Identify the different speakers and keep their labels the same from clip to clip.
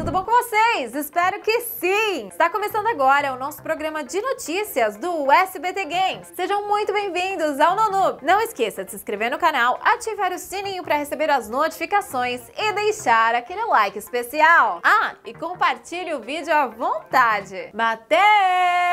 Speaker 1: tudo bom com vocês? Espero que sim! Está começando agora o nosso programa de notícias do SBT Games. Sejam muito bem-vindos ao Nonu. Não esqueça de se inscrever no canal, ativar o sininho para receber as notificações e deixar aquele like especial. Ah, e compartilhe o vídeo à vontade. Mateus!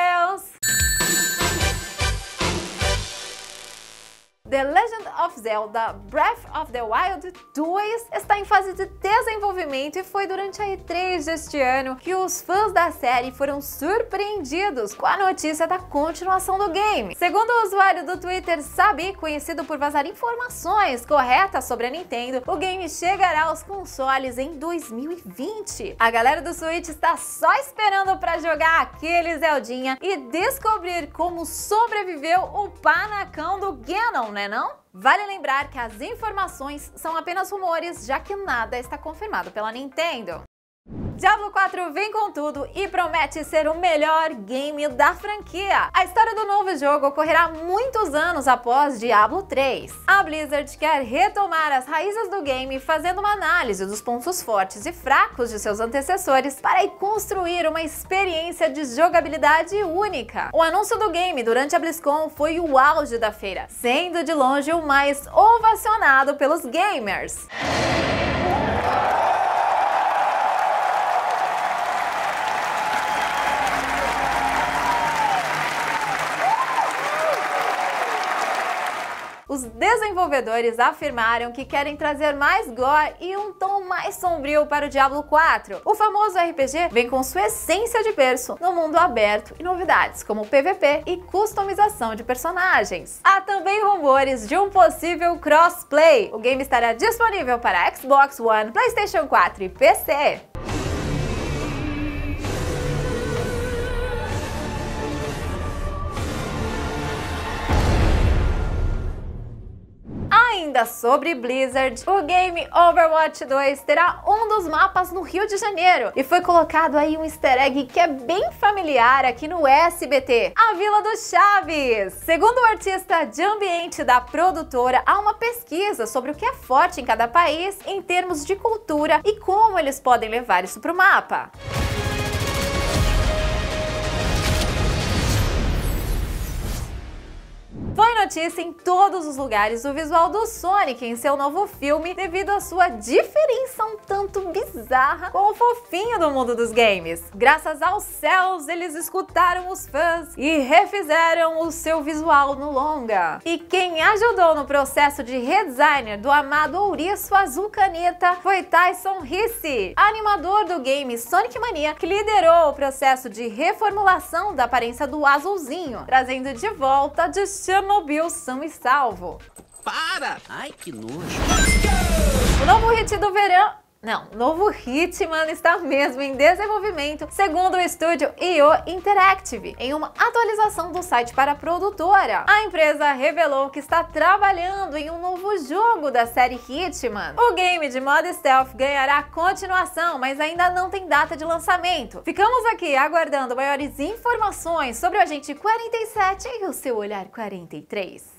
Speaker 1: The Legend of Zelda Breath of the Wild 2 está em fase de desenvolvimento e foi durante a E3 deste ano que os fãs da série foram surpreendidos com a notícia da continuação do game. Segundo o usuário do Twitter Sabi, conhecido por vazar informações corretas sobre a Nintendo, o game chegará aos consoles em 2020. A galera do Switch está só esperando para jogar aquele Zeldinha e descobrir como sobreviveu o panacão do Ganon, né não? Vale lembrar que as informações são apenas rumores, já que nada está confirmado pela Nintendo. Diablo 4 vem com tudo e promete ser o melhor game da franquia. A história do novo jogo ocorrerá muitos anos após Diablo 3. A Blizzard quer retomar as raízes do game fazendo uma análise dos pontos fortes e fracos de seus antecessores para construir uma experiência de jogabilidade única. O anúncio do game durante a BlizzCon foi o auge da feira, sendo de longe o mais ovacionado pelos gamers. Desenvolvedores afirmaram que querem trazer mais gore e um tom mais sombrio para o Diablo 4. O famoso RPG vem com sua essência de berço no mundo aberto e novidades como PVP e customização de personagens. Há também rumores de um possível crossplay. O game estará disponível para Xbox One, PlayStation 4 e PC. Ainda sobre Blizzard, o game Overwatch 2 terá um dos mapas no Rio de Janeiro e foi colocado aí um easter egg que é bem familiar aqui no SBT, a Vila do Chaves. Segundo o artista de ambiente da produtora, há uma pesquisa sobre o que é forte em cada país em termos de cultura e como eles podem levar isso para o mapa. Foi notícia em todos os lugares o visual do Sonic em seu novo filme devido à sua diferença um tanto bizarra com o fofinho do mundo dos games. Graças aos céus, eles escutaram os fãs e refizeram o seu visual no longa. E quem ajudou no processo de redesigner do amado ouriço azul caneta foi Tyson Risse, animador do game Sonic Mania, que liderou o processo de reformulação da aparência do azulzinho, trazendo de volta destino Chernobyl são e salvo.
Speaker 2: Para! Ai, que nojo.
Speaker 1: O novo hit do verão... Não, novo Hitman está mesmo em desenvolvimento, segundo o estúdio IO Interactive, em uma atualização do site para a produtora. A empresa revelou que está trabalhando em um novo jogo da série Hitman. O game de modo stealth ganhará continuação, mas ainda não tem data de lançamento. Ficamos aqui aguardando maiores informações sobre o Agente 47 e o seu olhar 43.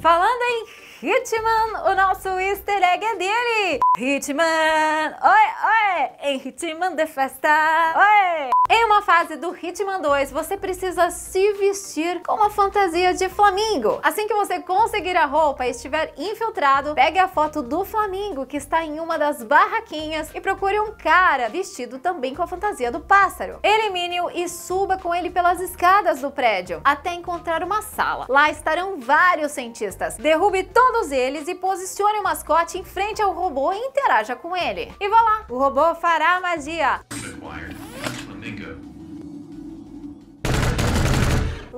Speaker 1: Falando em Hitman, o nosso easter egg é dele! Hitman! Oi, oi! Em Hitman de festa! Oi! Em uma fase do Hitman 2, você precisa se vestir com uma fantasia de flamingo. Assim que você conseguir a roupa e estiver infiltrado, pegue a foto do flamingo que está em uma das barraquinhas e procure um cara vestido também com a fantasia do pássaro. Elimine-o e suba com ele pelas escadas do prédio, até encontrar uma sala. Lá estarão vários cientistas. Derrube todos eles e posicione o mascote em frente ao robô interaja com ele. E lá, o robô fará a magia.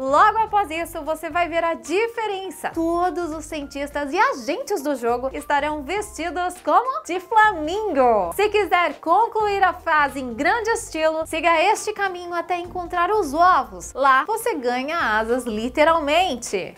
Speaker 1: Logo após isso, você vai ver a diferença. Todos os cientistas e agentes do jogo estarão vestidos como de flamingo. Se quiser concluir a fase em grande estilo, siga este caminho até encontrar os ovos. Lá você ganha asas literalmente.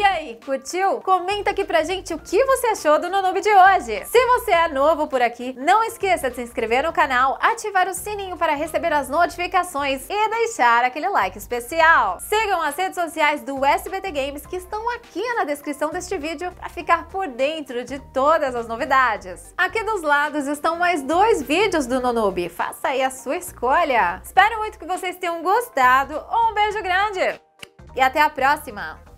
Speaker 1: E aí, curtiu? Comenta aqui pra gente o que você achou do Nonoob de hoje. Se você é novo por aqui, não esqueça de se inscrever no canal, ativar o sininho para receber as notificações e deixar aquele like especial. Sigam as redes sociais do SBT Games que estão aqui na descrição deste vídeo para ficar por dentro de todas as novidades. Aqui dos lados estão mais dois vídeos do Nonoob, faça aí a sua escolha. Espero muito que vocês tenham gostado, um beijo grande e até a próxima!